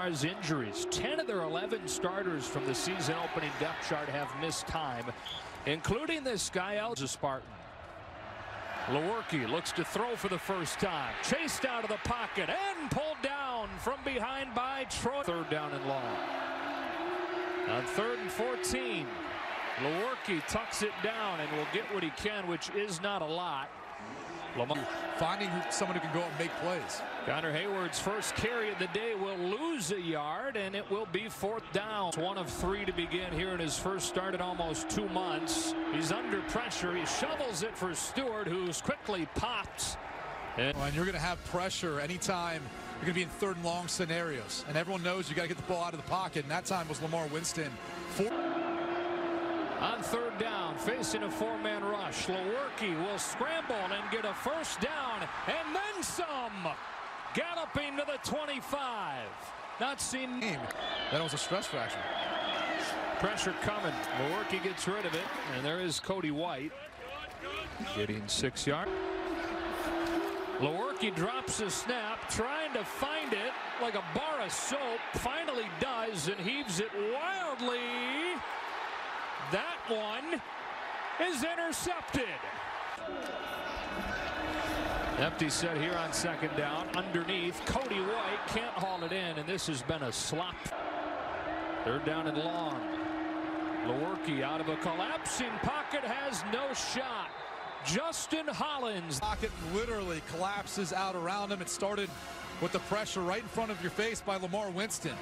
As injuries, 10 of their 11 starters from the season opening depth chart have missed time, including this guy, Elza Spartan. Lewerke looks to throw for the first time. Chased out of the pocket and pulled down from behind by Troy. Third down and long. On third and 14, Lewerke tucks it down and will get what he can, which is not a lot. Lamar finding someone who can go out and make plays. Connor Heyward's first carry of the day will lose a yard, and it will be fourth down. One of three to begin here in his first start in almost two months. He's under pressure. He shovels it for Stewart, who's quickly popped. And, and you're going to have pressure anytime you're going to be in third and long scenarios. And everyone knows you got to get the ball out of the pocket. And that time was Lamar Winston. Four on third down, facing a four-man rush. Lewerke will scramble and get a first down, and then some. Galloping to the 25. Not seen. That was a stress fracture. Pressure coming. Lewerke gets rid of it, and there is Cody White. Getting six yards. Lewerke drops a snap, trying to find it like a bar of soap. Finally does, and heaves it wildly that one is intercepted. Empty set here on second down. Underneath, Cody White can't haul it in, and this has been a slop. Third down and long. Lewerke out of a collapsing pocket has no shot. Justin Hollins. Pocket literally collapses out around him. It started with the pressure right in front of your face by Lamar Winston,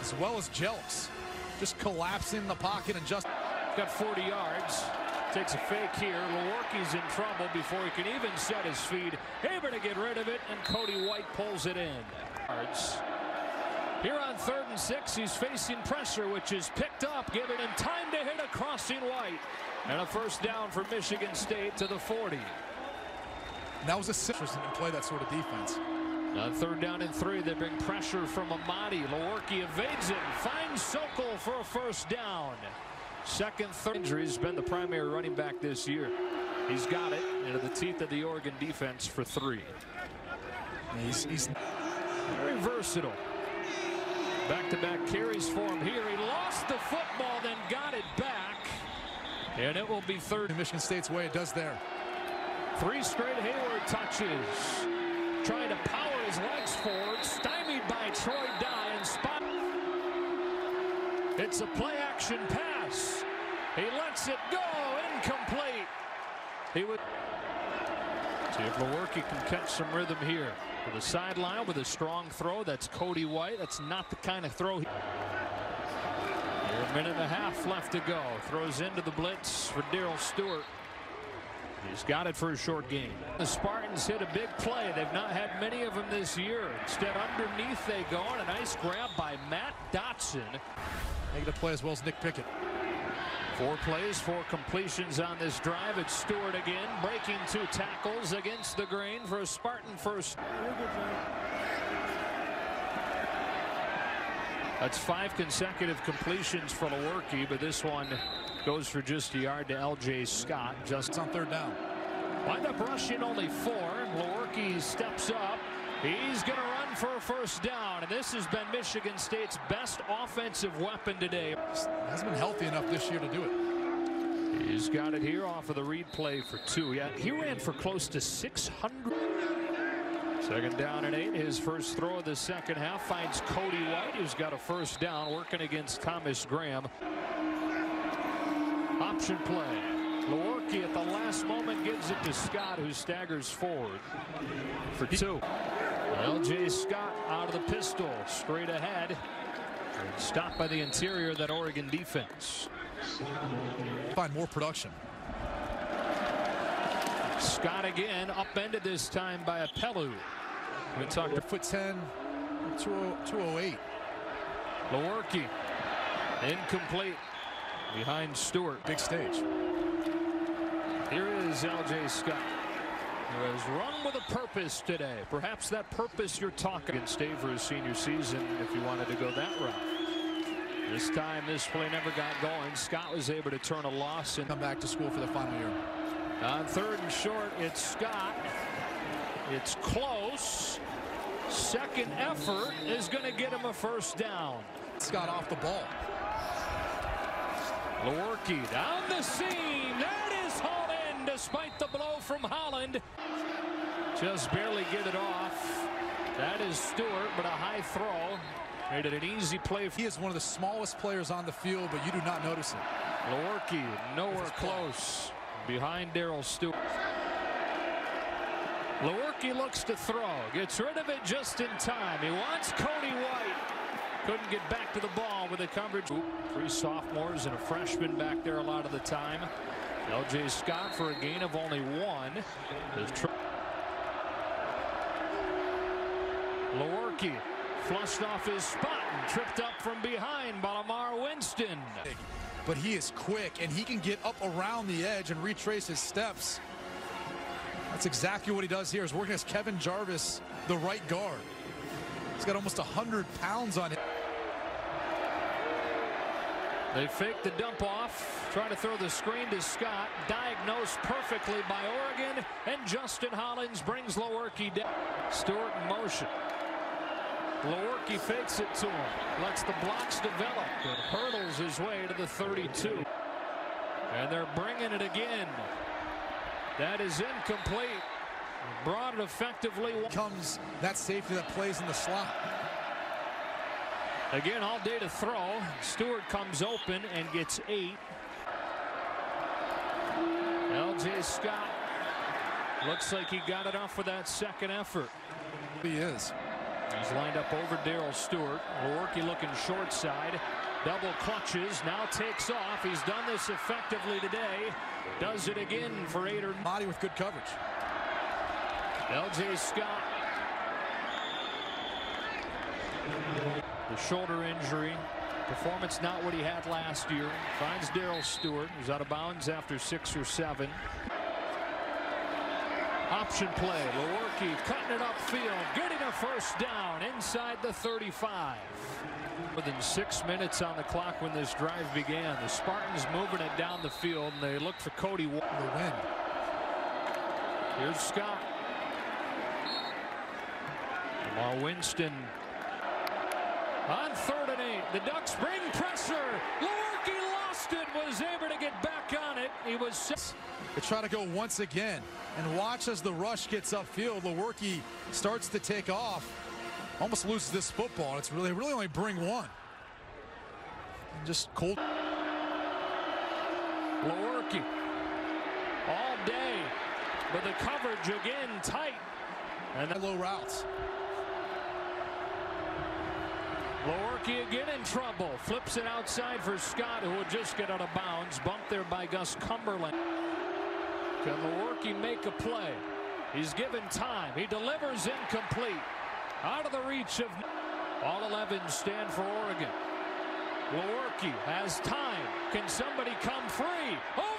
as well as Jelks. Just collapsing the pocket and just got 40 yards. Takes a fake here. Lewerke's in trouble before he can even set his feet. Able to get rid of it, and Cody White pulls it in. Yards. Here on third and six, he's facing pressure, which is picked up, giving him time to hit a crossing White. And a first down for Michigan State to the 40. And that was a citrus to play that sort of defense. On third down and three, they bring pressure from Amadi. Lewerke evades it finds Sokol for a first down. Second, third injury has been the primary running back this year. He's got it into the teeth of the Oregon defense for three. He's, he's very versatile. Back-to-back -back carries for him here. He lost the football, then got it back. And it will be third. Michigan State's way it does there. Three straight Heyward touches. Trying to power his legs forward. Stymied by Troy Dye and spot. It's a play-action pass. He lets it go. Incomplete. He would see if Lewerke can catch some rhythm here. To the sideline with a strong throw. That's Cody White. That's not the kind of throw. He a minute and a half left to go. Throws into the blitz for Daryl Stewart. He's got it for a short game. The Spartans hit a big play. They've not had many of them this year. Instead, underneath they go, on a nice grab by Matt Dotson. Making a play as well as Nick Pickett. Four plays, four completions on this drive. It's Stewart again, breaking two tackles against the grain for a Spartan first. That's five consecutive completions for Lewerke, but this one goes for just a yard to L.J. Scott. Just on third down. Wind up rushing only four. Lewerke steps up. He's going to run for a first down, and this has been Michigan State's best offensive weapon today. Hasn't been healthy enough this year to do it. He's got it here off of the read play for two. Yeah, he ran for close to 600. Second down and eight. His first throw of the second half finds Cody White, who's got a first down, working against Thomas Graham. Option play. Lewerke at the last moment gives it to Scott, who staggers forward for two. L.J. Scott out of the pistol, straight ahead. Stopped by the interior of that Oregon defense. Find more production. Scott again, upended this time by a Pelu. We talked to foot 10, 208. Lewerke, incomplete, behind Stewart. Big stage. Here is L.J. Scott who has run with a purpose today. Perhaps that purpose you're talking and stay for his senior season if you wanted to go that route. This time this play never got going. Scott was able to turn a loss and come back to school for the final year. On third and short, it's Scott. It's close. Second effort is going to get him a first down. Scott off the ball. Lewerke down the seam. That is hauled in despite the blow from Holland. Just barely get it off. That is Stewart, but a high throw. Made it an easy play. He is one of the smallest players on the field, but you do not notice it. Lewerke nowhere close. Behind Daryl Stewart. Lewerke looks to throw. Gets rid of it just in time. He wants Cody White. Couldn't get back to the ball with the coverage. Three sophomores and a freshman back there a lot of the time. L.J. Scott for a gain of only one. Lewerke flushed off his spot and tripped up from behind by Lamar Winston. But he is quick and he can get up around the edge and retrace his steps. That's exactly what he does here. He's working as Kevin Jarvis, the right guard. He's got almost 100 pounds on him. They fake the dump off, try to throw the screen to Scott, diagnosed perfectly by Oregon, and Justin Hollins brings Lewerke down. Stewart in motion. Lewerke fakes it to him, lets the blocks develop, and hurdles his way to the 32. And they're bringing it again. That is incomplete. Brought it effectively. Comes that safety that plays in the slot. Again, all day to throw. Stewart comes open and gets eight. L.J. Scott looks like he got it off with that second effort. He is. He's lined up over Daryl Stewart. Lewerke looking short side. Double clutches. Now takes off. He's done this effectively today. Does it again for Aider. Body with good coverage. L.J. Scott. The shoulder injury. Performance not what he had last year. Finds Daryl Stewart. He's out of bounds after six or seven. Option play. Lewerke cutting it upfield. Getting a first down inside the 35. More than six minutes on the clock when this drive began. The Spartans moving it down the field, and they look for Cody. The win. Here's Scott. Lamar Winston on third and eight. The Ducks bring pressure. Lewerke lost it. Was able to get back on it. He was. They try to go once again. And watch as the rush gets upfield. Lewerke starts to take off. Almost loses this football. It's really, really only bring one. And just cold. Lewerke all day. But the coverage again tight. And low routes. Lewerke again in trouble. Flips it outside for Scott, who will just get out of bounds. Bumped there by Gus Cumberland. Can Lewerke make a play? He's given time. He delivers incomplete. Out of the reach of all 11 stand for Oregon. Lewerke has time. Can somebody come free? Over